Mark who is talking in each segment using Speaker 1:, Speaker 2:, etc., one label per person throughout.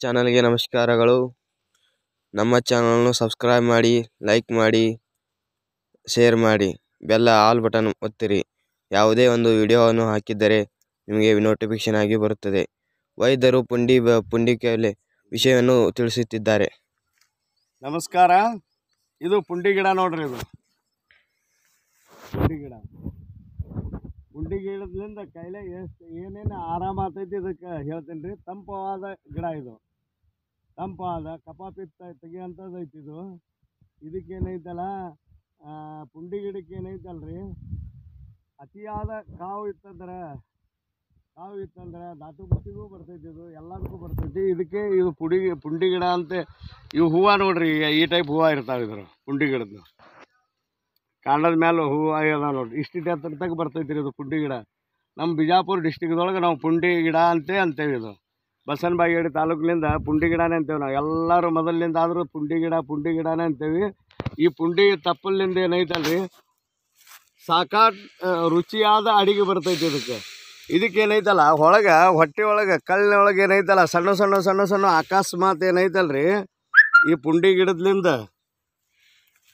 Speaker 1: ಚಾನಲ್ಗೆ ನಮಸ್ಕಾರಗಳು. ನಮ್ಮ ಚಾನಲನ್ನು ಸಬ್ಸ್ಕ್ರೈಬ್ ಮಾಡಿ, ಲೈಕ್ ಮಾಡಿ, ಶೇರ್ ಮಾಡಿ, ಬೆಲ್ಲ ಆಲ್ ಬಟನ್ ಒತ್ತಿರಿ. ಯಾವುದೇ ಒಂದು ವಿಡಿಯೋವನ್ನು ಹಾಕಿದ್ದರೆ ನಿಮಗೆ ನೋಟಿಫಿಕೇಶನ್ ಆಗಿ ಬರುತ್ತದೆ. ವೈದ್ಯರು ಪುಂಡಿ ಬ- ಪುಂಡಿಕೆಯಲ್ಲಿ ಕಾಯಿಲೆ ವಿಷಯವನ್ನು ತಿಳಿಸುತ್ತಿದ್ದಾರೆ.
Speaker 2: ನಮಸ್ಕಾರ. ಇದು ಪುಂಡಿ ಗಿಡ ನೋಡ್ರಿ ಇದು. ಪುಂಡಿ ಗಿಡ. ಪುಂಡಿ ಗಿಡದಿಂದ ಕೈಲೆ ಎಷ್ಟು ಏನೇನು ಆರಾಮ ಆಗ್ತೈತಿ ಇದಕ್ಕೆ ಹೇಳ್ತೀನಿ ರೀ ತಂಪವಾದ ಗಿಡ ಇದು. ತಂಪಾದ ಕಪಾಪಿತ್ತ ಪಿತ್ತ ತೆಗಿಯೋಂಥದ್ದು ಐತಿ ಇದು. ಇದಕ್ಕೇನೈತಲ್ಲ ಪುಂಡಿ ಗಿಡಕ್ಕೆ ಏನೈತಲ್ರಿ? ಅತಿಯಾದ ಕಾವು ಇತ್ತಂದ್ರೆ ಕಾವು ಇತ್ತಂದ್ರೆ ಬುಟ್ಟಿಗೂ ಬರ್ತೈತಿ ಇದು, ಎಲ್ಲದಕ್ಕೂ ಬರ್ತೈತಿ. ಇದಕ್ಕೆ ಇದು ಪುಡಿ, ಪುಂಡಿ ಗಿಡ ಅಂತ, ಇವು ಹೂವು ನೋಡ್ರಿ, ಈ ಟೈಪ್ ಹೂವು ಇರ್ತಾವೆ ಇದ್ರ, ಪುಂಡಿ ಗಿಡದ್ದು. ಕಾಂಡದ ಮೇಲೆ ಹೂವು ಅದಾವ ನೋಡ್ರಿ. ಇಷ್ಟಿಟ್ಟು ಹತ್ರ ಬರ್ತೈತಿ ರೀ ಇದು ಪುಂಡಿ ಗಿಡ. ನಮ್ಮ ಬಿಜಾಪುರ ಡಿಸ್ಟಿಕ್ದೊಳಗೆ ನಾವು ಪುಂಡಿ ಗಿಡ ಅಂತೇ ಅಂತೇವೆ ಇದು. ಬಸವನ ಬಾಗೇಡಿ ತಾಲೂಕಿನಿಂದ ಪುಂಡಿ ಗಿಡನೇ ಅಂತೇವೆ ನಾವು. ಎಲ್ಲರೂ ಮೊದಲಿನಿಂದ ಆದರೂ ಪುಂಡಿ ಗಿಡ ಪುಂಡಿ ಗಿಡನೇ ಅಂತೇವೆ. ಈ ಪುಂಡಿ ತಪ್ಪಲಿಂದ ಏನೈತಲ್ರಿ? ಸಾಕಾಟ್ ಆ, ರುಚಿಯಾದ ಅಡಿಗೆ ಬರ್ತೈತಿ ಇದಕ್ಕೆ. ಇದಕ್ಕೆ ಏನೈತಲ್ಲ ಒಳಗೆ ಹೊಟ್ಟೆ ಒಳಗೆ ಕಲ್ಲಿನೊಳಗೆ ಏನೈತಲ್ಲ ಸಣ್ಣ ಸಣ್ಣ ಸಣ್ಣ ಸಣ್ಣ ಅಕಸ್ಮಾತ್ ಏನೈತಲ್ರಿ? ಈ ಪುಂಡಿ ಗಿಡದ್ಲಿಂದ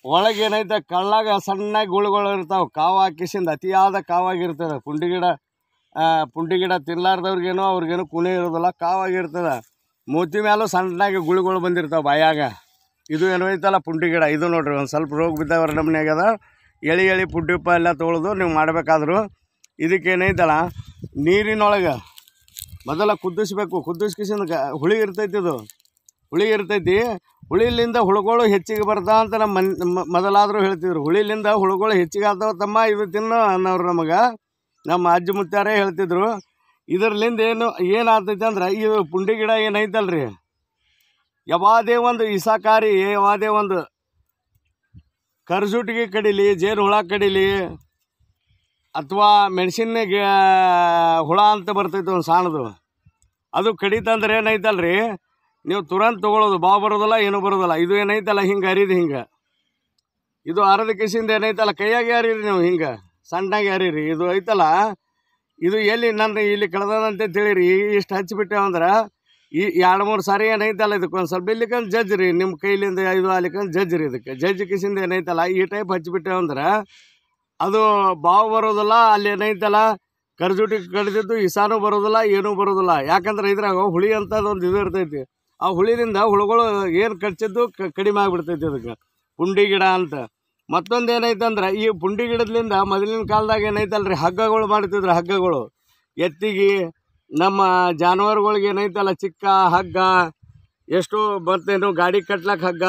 Speaker 2: ಒಳಗೆ ಏನೈತೆ ಕಳ್ಳಾಗ ಸಣ್ಣ ಗುಳುಗಳು ಇರ್ತಾವೆ. ಕಾವು ಹಾಕಿಸಿಂದ ಅತಿಯಾದ ಕಾವಾಗಿರ್ತದೆ. ಪುಂಡಿ ಗಿಡ ಪುಂಡಿ ಗಿಡ ತಿನ್ಲಾರ್ದವ್ರಿಗೇನೋ ಅವ್ರಿಗೇನೋ ಕುಣಿ ಇರೋದಿಲ್ಲ, ಕಾವಾಗಿರ್ತದೆ. ಮೂತಿ ಮೇಲೂ ಸಣ್ಣಗೆ ಗುಳಿಗಳು ಬಂದಿರ್ತಾವೆ ಬಾಯಾಗ. ಇದು ಏನೋ ಐತಲ್ಲ ಪುಂಡಿ ಗಿಡ, ಇದು ನೋಡ್ರಿ, ಒಂದು ಸ್ವಲ್ಪ ರೋಗ ಬಿದ್ದವ್ರ ನಮ್ಮನೆಗದ ಎಳಿ ಎಳಿ ಪುಡ್ಡಿಪ್ಪ ಎಲ್ಲ ತೊಳೆದು ನೀವು ಮಾಡಬೇಕಾದ್ರು. ಇದಕ್ಕೇನೈತಲ್ಲ ನೀರಿನೊಳಗೆ ಮೊದಲ ಕುದ್ದಿಸ್ಬೇಕು ಕುದಿಸ್ಕಿಸಿಂದ ಹುಳಿ ಇರ್ತೈತಿ ಇದು. ಹುಳಿ ಇರ್ತೈತಿ, ಹುಳಿಲಿಂದ ಹುಳುಗಳು ಹೆಚ್ಚಿಗೆ ಬರ್ತಾವ ಅಂತ ನಮ್ಮ ಮೊದಲಾದರೂ ಹೇಳ್ತಿದ್ರು. ಹುಳಿಲಿಂದ ಹುಳುಗಳು ಹೆಚ್ಚಿಗೆ ಆಗ್ತಾವ ತಮ್ಮ, ಇದು ತಿನ್ನು ಅನ್ನೋರು ನಮಗೆ. ನಮ್ಮ ಅಜ್ಜಿ ಮುತ್ತಾರೇ ಹೇಳ್ತಿದ್ರು ಇದರ್ಲಿಂದ ಏನು, ಏನಾಗ್ತೈತೆ ಅಂದ್ರೆ, ಈ ಪುಂಡಿ ಗಿಡ ಏನೈತಲ್ರಿ? ಯಾವುದೇ ಒಂದು ಇಸಕಾರಿ, ಯಾವುದೇ ಒಂದು ಕರ್ಜುಟಿಗೆ ಕಡಿಲಿ, ಜೇನು ಹುಳ ಕಡಿಲಿ, ಅಥವಾ ಮೆಣಸಿನ ಹುಳ ಅಂತ ಬರ್ತೈತೆ ಒಂದು ಸಾಣದು, ಅದು ಕಡಿತಂದ್ರೆ ಏನೈತಲ್ರಿ? ನೀವು ತುರಂತ ತೊಗೊಳೋದು, ಬಾವು ಬರೋದಲ್ಲ, ಏನು ಬರೋದಲ್ಲ, ಇದು ಏನೈತಲ್ಲ, ಹಿಂಗೆ ಹರಿದು ಹಿಂಗೆ. ಇದು ಅರದ ಕಿಸಿಂದ ಏನೈತಲ್ಲ, ಕೈಯಾಗೆ ಹರೀರಿ ನೀವು ಹಿಂಗೆ. ಸಣ್ಣಗೆ ಹರೀರಿ ಇದು ಐತಲ್ಲ? ಇದು ಎಲ್ಲಿ ನನ್ನ ಇಲ್ಲಿ ಕಳೆದಂತೆ ತಿಳಿರಿ, ಇಷ್ಟು ಹಚ್ಚಿಬಿಟ್ಟೆ ಅಂದ್ರೆ, ಈ ಎರಡು ಮೂರು ಸಾರಿ ಏನೈತಲ್ಲ ಇದಕ್ಕೆ ಒಂದು ಸ್ವಲ್ಪ ಇಲ್ಲಿಕಂದು ಜಜ್ರಿ ನಿಮ್ಮ ಕೈಲಿಂದ ಇದು ಅಲ್ಲಿಕಂದು ಜಜ್ರಿ ಇದಕ್ಕೆ. ಜಜ್ ಕಿಸಿಂದ ಏನೈತಲ್ಲ ಈ ಟೈಪ್ ಹಚ್ಚಿಬಿಟ್ಟೆ ಅಂದ್ರೆ, ಅದು ಬಾವು ಬರೋದಿಲ್ಲ, ಅಲ್ಲಿ ಏನೈತಲ್ಲ ಕರ್ಜುಟಿ ಕಡಿದಿದ್ದು ಇಸಾನು ಬರೋದಿಲ್ಲ, ಏನೂ ಬರೋದಿಲ್ಲ. ಯಾಕಂದ್ರೆ ಇದ್ರಾಗ ಹುಳಿ ಅಂತ ಒಂದು ಇದು ಇರ್ತೈತಿ. ಆ ಹುಳಿಯಿಂದ ಹುಳುಗಳು ಏನು ಕಚ್ಚಿದ್ದು ಕಡಿಮೆ ಆಗಿಬಿಡ್ತೈತಿ ಅದಕ್ಕೆ ಪುಂಡಿ ಗಿಡ ಅಂತ. ಮತ್ತೊಂದು ಏನೈತಂದ್ರೆ ಈ ಪುಂಡಿ ಗಿಡದಿಂದ ಮೊದಲಿನ ಕಾಲದಾಗ ಏನೈತಲ್ರಿ? ಹಗ್ಗಗಳು ಮಾಡ್ತಿದ್ರು ಹಗ್ಗಗಳು. ಎತ್ತಿಗೆ ನಮ್ಮ ಜಾನುವಾರುಗಳಿಗೆ ಏನೈತಲ್ಲ ಚಿಕ್ಕ ಹಗ್ಗ, ಎಷ್ಟು ಬರ್ತೇನು ಗಾಡಿ ಕಟ್ಲಕ್ಕೆ ಹಗ್ಗ,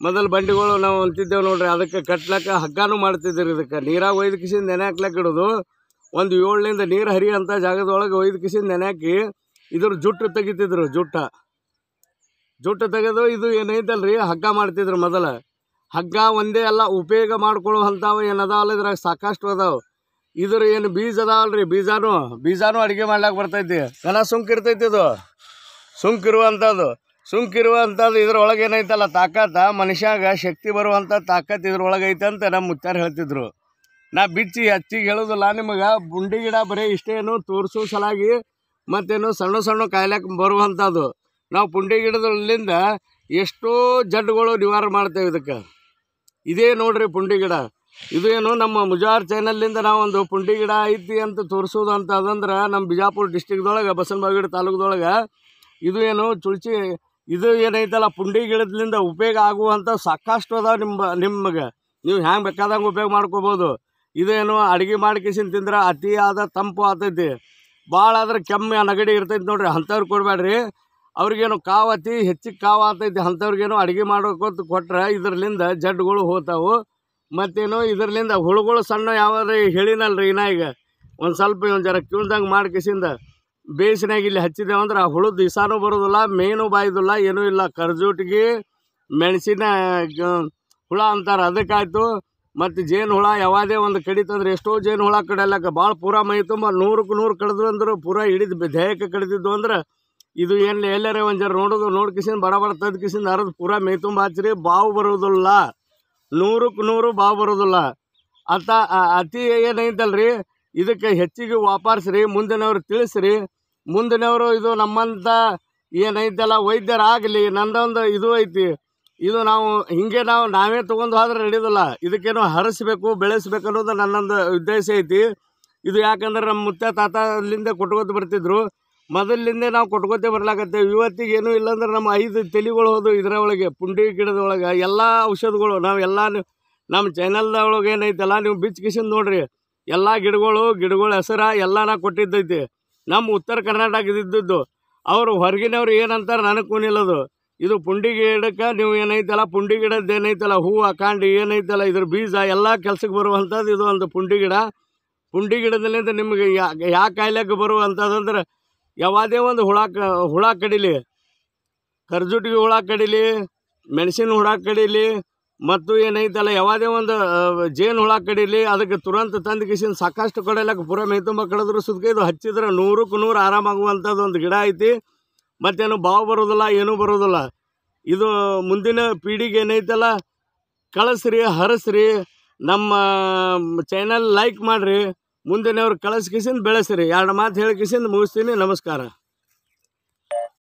Speaker 2: ಮೊದಲು ಬಂಡಿಗಳು ನಾವು ಅಂತಿದ್ದೇವೆ ನೋಡ್ರಿ, ಅದಕ್ಕೆ ಕಟ್ಲಕ್ಕೆ ಹಗ್ಗನೂ ಮಾಡ್ತಿದ್ರು ಇದಕ್ಕೆ. ನೀರಾಗ ಒಯ್ದು ಕಿಸಿಂದ ನೆನೆ ಇಡೋದು. ಒಂದು ಏಳರಿಂದ ನೀರು ಹರಿಯೋಂಥ ಜಾಗದೊಳಗೆ ಒಯ್ದು ಕಿಸಿಂದ ನೆನೆ ಹಾಕಿ ಇದ್ರ ಜುಟ್ಟು ತೆಗಿತಿದ್ರು, ಜುಟ್ಟ. ಜುಟ್ಟು ತೆಗೆದು ಇದು ಏನೈತಲ್ರಿ? ಹಗ್ಗ ಮಾಡ್ತಿದ್ರು ಮೊದಲು. ಹಗ್ಗ ಒಂದೇ ಅಲ್ಲ, ಉಪಯೋಗ ಮಾಡ್ಕೊಳ್ಳುವಂಥವು ಏನು ಅದಾವಲ್ಲ ಇದ್ರಾಗ ಸಾಕಷ್ಟು ಅದಾವ. ಇದ್ರ ಏನು ಬೀಜ ಅದಾವಲ್ರಿ, ಬೀಜಾನು ಬೀಜಾನು ಅಡುಗೆ ಮಾಡ್ಲಾಕ ಬರ್ತೈತಿ. ಸಲ ಸುಂಕ್ ಇರ್ತೈತಿ ಇದು. ಸುಂಕ್ ಇರುವಂಥದ್ದು ಸುಂಕ್ ಇರುವಂಥದ್ದು ಇದ್ರೊಳಗೆ ಏನೈತಲ್ಲ, ತಾಕತ್ತ, ಮನುಷ್ಯಾಗ ಶಕ್ತಿ ಬರುವಂಥ ತಾಕತ್ ಇದ್ರೊಳಗೆ ಐತೆ ಅಂತ ನಮ್ಮ ಮುತ್ತಾರ ಹೇಳ್ತಿದ್ರು. ನಾ ಬಿಚ್ಚಿ ಹಚ್ಚಿಗೆ ಹೇಳೋದಿಲ್ಲ, ನಿಮಗೆ ಬುಂಡಿ ಗಿಡ ಬರೀ ಇಷ್ಟೇನು ತೋರಿಸೋ ಸಲಾಗಿ ಮತ್ತೇನು ಸಣ್ಣ ಸಣ್ಣ ಕಾಯಿಲೆಕ್ಕೆ ಬರುವಂಥದ್ದು. ನಾವು ಪುಂಡಿ ಗಿಡದಲ್ಲಿಂದ ಎಷ್ಟೋ ಜಡ್ಡುಗಳು ನಿವಾರಣೆ ಮಾಡ್ತೇವೆ ಇದಕ್ಕೆ. ಇದೇ ನೋಡ್ರಿ ಪುಂಡಿ ಗಿಡ. ಇದು ಏನು ನಮ್ಮ ಮುಜಾರ್ ಚೈನಲ್ಲಿಂದ ನಾವೊಂದು ಪುಂಡಿ ಗಿಡ ಐತಿ ಅಂತ ತೋರಿಸೋದು ಅಂತ ಅದಂದ್ರೆ ನಮ್ಮ ಬಿಜಾಪುರ ಡಿಸ್ಟಿಕ್ದೊಳಗೆ ಬಸವನಬಾಗಿಡ ತಾಲೂಕ್ದೊಳಗೆ ಇದು ಏನು ತುಳಸಿ ಇದು ಏನೈತಲ್ಲ ಪುಂಡಿ ಗಿಡದಿಂದ ಉಪಯೋಗ ಆಗುವಂಥ ಸಾಕಷ್ಟು ಅದಾವ ನಿಮ್ಮ ನಿಮಗೆ. ನೀವು ಹ್ಯಾಂಗೆ ಬೇಕಾದಂಗೆ ಉಪಯೋಗ ಮಾಡ್ಕೋಬೋದು. ಇದೇನು ಅಡುಗೆ ಮಾಡ್ಕೇಸಿನ ತಿಂದ್ರೆ ಅತಿಯಾದ ತಂಪು ಆತೈತಿ. ಭಾಳ ಆದ್ರೆ ಕೆಮ್ಮೆ ನಗಡಿ ಇರ್ತೈತಿ ನೋಡ್ರಿ, ಅಂಥವ್ರು ಕೊಡಬೇಡ್ರಿ ಅವ್ರಿಗೇನು ಕಾವತಿ ಹೆಚ್ಚಿಗೆ ಕಾವು ಆತೈತಿ ಅಂಥವ್ರಿಗೇನು ಅಡುಗೆ ಮಾಡೋಕೋತ ಕೊಟ್ರೆ ಇದರಿಂದ ಜಡ್ಡುಗಳು ಹೋತಾವು. ಮತ್ತೇನು ಇದರಿಂದ ಹುಳುಗಳು ಸಣ್ಣ ಯಾವ್ದು ಹೇಳಿನಲ್ರಿ ಇನ್ನ ಈಗ. ಒಂದು ಸ್ವಲ್ಪ ಒಂದು ಜರ ಕಿಳ್ದಂಗೆ ಮಾಡ್ಕೇಸಿಂದ ಬೇಸಿನಾಗ ಇಲ್ಲಿ ಹಚ್ಚಿದೇವು ಅಂದ್ರೆ ಆ ಹುಳು ದಿಸಾನೂ ಬರೋದಿಲ್ಲ, ಮೇನು ಬಾಯ್ದಿಲ್ಲ, ಏನೂ ಇಲ್ಲ. ಕರ್ಜೂಟಿಗೆ, ಮೆಣಸಿನ ಹುಳ ಅಂತಾರೆ. ಅದಕ್ಕಾಯ್ತು ಮತ್ತು ಜೇನು ಹುಳ ಯಾವುದೇ ಒಂದು ಕಡಿತಂದ್ರೆ ಎಷ್ಟೋ ಜೇನು ಹುಳ ಕಡಿಯಲ್ಲಕ ಭಾಳ ಪೂರ ಮೈ ತುಂಬ. ನೂರಕ್ಕೆ ನೂರು ಕಡಿದ್ರು ಅಂದ್ರೆ ಪೂರ ಹಿಡಿದು ದೇಹಕ್ಕೆ ಕಡಿದಿದ್ದು ಅಂದ್ರೆ ಇದು ಏನು ಎಲ್ಲರೇ ಒಂದು ಜರ ನೋಡೋದು ನೋಡ್ಕಿಸಿಂದ ಬಡ ಬಡ ತದ್ ಕಿಸಿಂದ ಹರಿದು ಪೂರ ಮೇ ತುಂಬ ಹಚ್ಚಿರಿ ಬಾವು ಬರೋದಿಲ್ಲ ನೂರಕ್ಕೆ ನೂರು ಬಾವು ಬರೋದಿಲ್ಲ ಅಂತ ಅತಿ ಏನೈತಲ್ರಿ ಇದಕ್ಕೆ ಹೆಚ್ಚಿಗೆ ವಾಪಾರಿಸ್ರಿ, ಮುಂದಿನವ್ರು ತಿಳಿಸ್ರಿ. ಮುಂದಿನವರು ಇದು ನಮ್ಮಂಥ ಏನೈತಲ್ಲ ವೈದ್ಯರಾಗಲಿ, ನಂದೊಂದು ಇದು ಐತಿ. ಇದು ನಾವು ಹಿಂಗೆ ನಾವು ನಾವೇ ತೊಗೊಂಡು ಹೋದ್ರೆ ನಡೆಯೋದಿಲ್ಲ. ಇದಕ್ಕೇನು ಹರಿಸ್ಬೇಕು, ಬೆಳೆಸ್ಬೇಕು ಅನ್ನೋದು ನನ್ನೊಂದು ಉದ್ದೇಶ ಐತಿ. ಇದು ಯಾಕಂದ್ರೆ ನಮ್ಮ ಮುತ್ತ ತಾತ ಅಲ್ಲಿಂದ ಕೊಟ್ಕೋತ ಬರ್ತಿದ್ರು. ಮೊದಲಿಂದ ನಾವು ಕೊಟ್ಕೋತೆ ಬರ್ಲಾಕತ್ತೇವೆ. ಇವತ್ತಿಗೇನು ಇಲ್ಲ ಇಲ್ಲಾಂದ್ರೆ ನಮ್ಮ ಐದು ತಲೆಗಳು ಹೋದು ಇದರೊಳಗೆ, ಪುಂಡಿ ಗಿಡದೊಳಗೆ, ಎಲ್ಲ ಔಷಧಗಳು, ನಾವು ಎಲ್ಲ ನಮ್ಮ ಚಾನಲ್ದೊಳಗೆ ಏನೈತಲ್ಲ, ನೀವು ಬಿಚ್ಚ ಕಿಸಿಂದ ನೋಡ್ರಿ. ಎಲ್ಲ ಗಿಡಗಳು, ಗಿಡಗಳ ಹೆಸರ ಎಲ್ಲಾನ ಕೊಟ್ಟಿದ್ದೈತಿ. ನಮ್ಮ ಉತ್ತರ ಕರ್ನಾಟಕ ಇದ್ದಿದ್ದು ಅವರು ಹೊರಗಿನವ್ರು ಏನಂತಾರೆ ನನಗೆ ಕೂನಿಲ್ಲದು ಇದು ಪುಂಡಿ ಗಿಡಕ್ಕೆ ನೀವು ಏನೈತಲ್ಲ, ಪುಂಡಿ ಗಿಡದ್ದು ಏನೈತಲ್ಲ ಹೂವು ಕಾಂಡಿ ಏನೈತಲ್ಲ, ಇದ್ರ ಬೀಜ ಎಲ್ಲ ಕೆಲ್ಸಕ್ಕೆ ಬರುವಂಥದ್ದು ಇದು ಒಂದು ಪುಂಡಿ ಗಿಡ. ಪುಂಡಿ ಗಿಡದಲ್ಲಿಂದ ನಿಮಗೆ ಯಾ ಯಾವ ಕಾಯಿಲೆಗೆ ಬರುವಂಥದ್ದಂದ್ರೆ ಯಾವುದೇ ಒಂದು ಹುಳ ಕ, ಹುಳ ಕಡಿಲಿ, ಕರ್ಜುಟಿಗೆ ಹುಳ ಕಡಿಲಿ, ಮೆಣಸಿನ ಹುಳ ಕಡಿಲಿ, ಮತ್ತು ಏನೈತಲ್ಲ, ಯಾವುದೇ ಒಂದು ಜೇನು ಹುಳ ಕಡಿಲಿ, ಅದಕ್ಕೆ ತುರಂತ ತಂದು ಕಿಸಿನ ಸಾಕಷ್ಟು ಕಡೆಯಲ್ಲಕ್ಕೆ ಪೂರ ಮೈ ತುಂಬ ಕಡಿದ್ರು ಸುದ್ಕೆ ಇದು ಹಚ್ಚಿದ್ರೆ ನೂರಕ್ಕೆ ನೂರು ಆರಾಮಾಗುವಂಥದ್ದು ಒಂದು ಗಿಡ ಐತಿ. ಮತ್ತೇನು ಬಾವು ಬರೋದಿಲ್ಲ, ಏನೂ ಬರೋದಿಲ್ಲ. ಇದು ಮುಂದಿನ ಪೀಳಿಗೆ ಏನೈತಲ್ಲ, ಕಳಿಸ್ರಿ, ಹರಸ್ರಿ, ನಮ್ಮ ಚಾನಲ್ ಲೈಕ್ ಮಾಡಿರಿ. ಮುಂದಿನವ್ರು ಕಳಿಸ್ಕಿಸಿಂದ ಬೆಳೆಸಿರಿ. ಎರಡು ಮಾತು ಹೇಳಿಕಿಸಿಂದ ಮುಗಿಸ್ತೀನಿ. ನಮಸ್ಕಾರ.